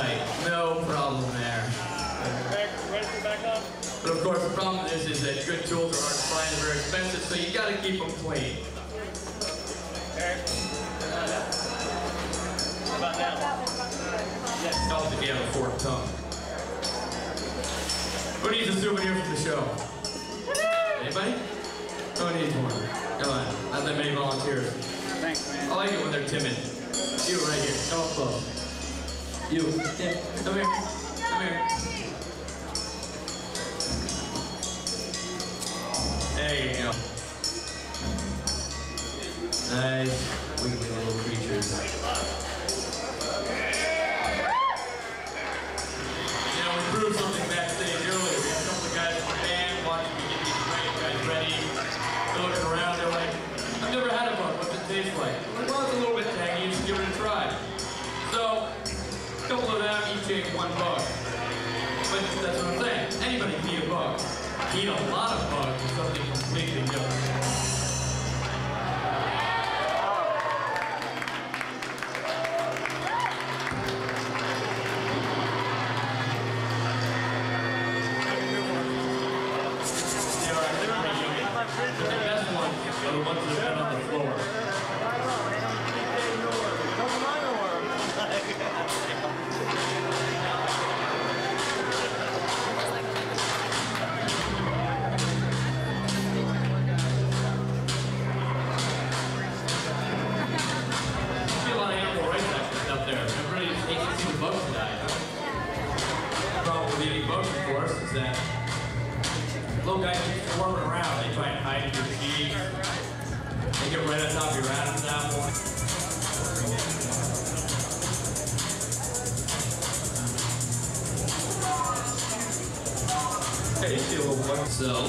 tight. No problem there. Ready to back up? But of course, the problem is, is that good tools are hard to find and very expensive, so you gotta keep them clean. Eric. How about now? Yes. Also, if you have a forked tongue. Who needs a souvenir from the show? Anybody? Who needs one? Come on, not that many volunteers. Thanks, man. I like it when they're timid. You right here, come up close. You, come here, come here. There you go. Nice, wiggly little creatures. You we proved something backstage earlier. We had a couple of guys from the band watching get guys ready. Around, they're like, I've never had a what's it taste like? Ate one bug. But that's what I'm saying. Anybody can eat a bug. Eat a lot of bugs is something completely different. Cell.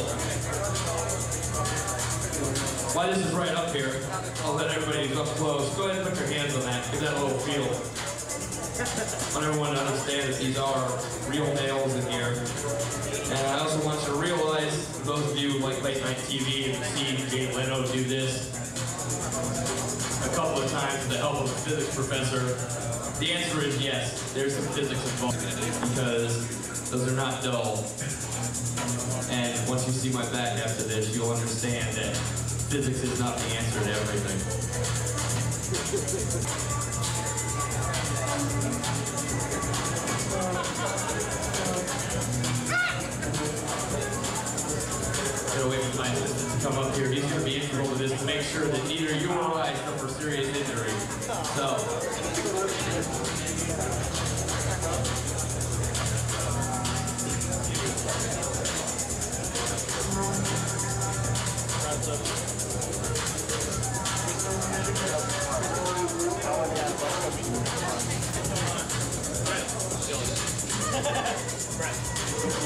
Why this is right up here, I'll let everybody who's up close, go ahead and put your hands on that, give that a little feel. I want everyone to understand that these are real nails in here. And I also want you to realize, those of you who like late night TV and see Jay Leno do this a couple of times with the help of a physics professor, the answer is yes, there's some physics involved because those are not dull. And once you see my back after this, you'll understand that physics is not the answer to everything. Get away from my assistant to come up here. He's going to be integral to this to make sure that neither you or I suffer serious injury. So,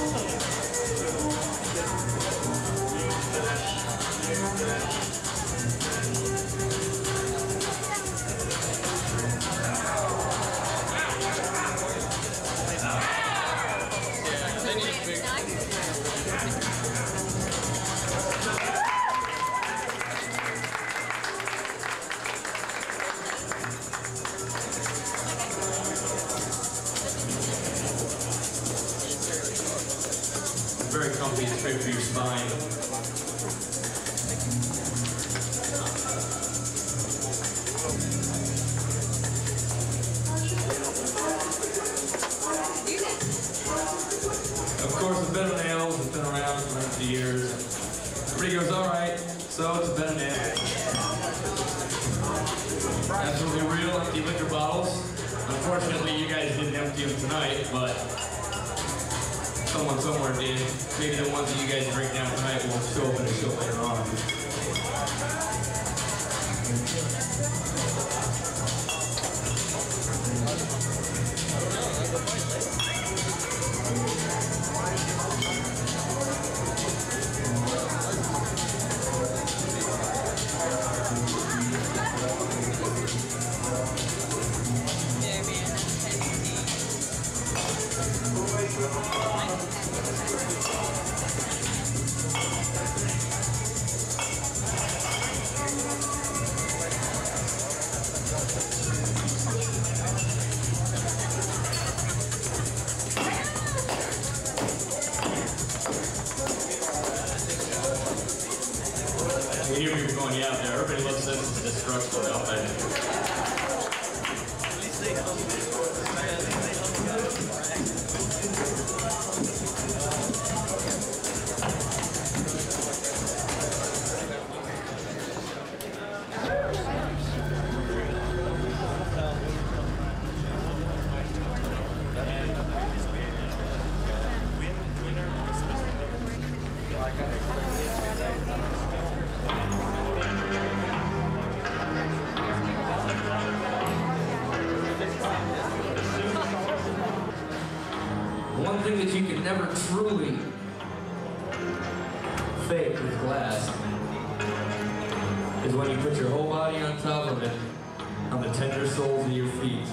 very comfy, great for your spine. Of course, the bed of nails has been around for hundreds of years. Everybody goes, all right, so it's a bed of nails. Absolutely real empty liquor bottles. Unfortunately, you guys didn't empty them tonight, but someone somewhere did. Maybe the ones that you guys break down tonight will show up in a show later on. Yeah, man. We hear people going, there. everybody loves this. It's destructible. Thing that you can never truly fake with glass is when you put your whole body on top of it on the tender soles of your feet.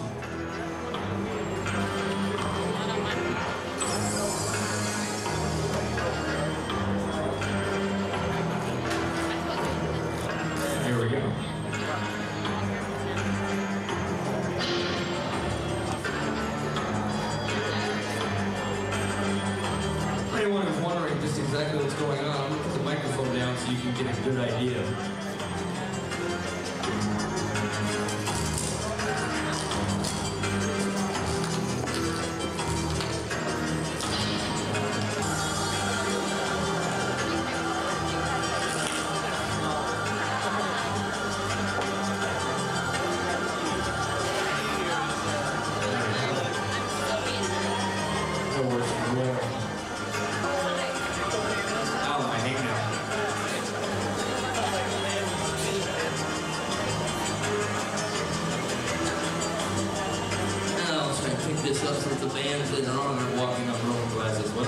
Get a good idea. Later on walking up as well.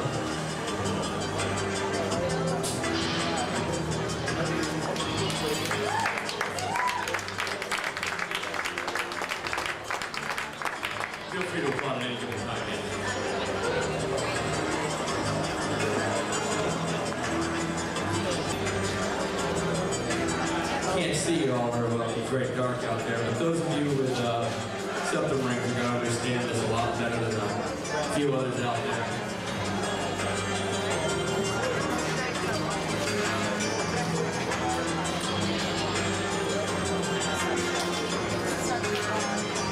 Feel free to applaud at any given time, can't see it all very well. It's very dark out there. But those of you with uh, septum rings are going to understand this a lot better than a few others out there.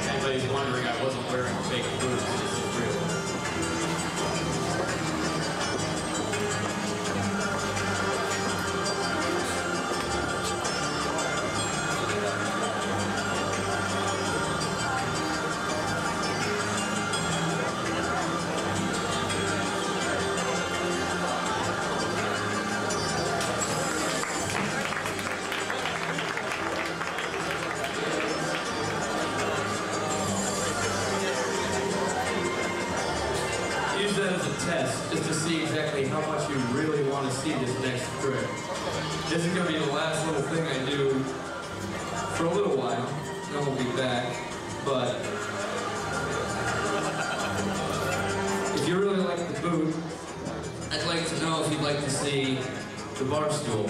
Anybody's wondering, I wasn't wearing fake boots. See exactly how much you really want to see this next trick. This is going to be the last little thing I do for a little while. Then we'll be back. But if you really like the boot, I'd like to know if you'd like to see the bar stool.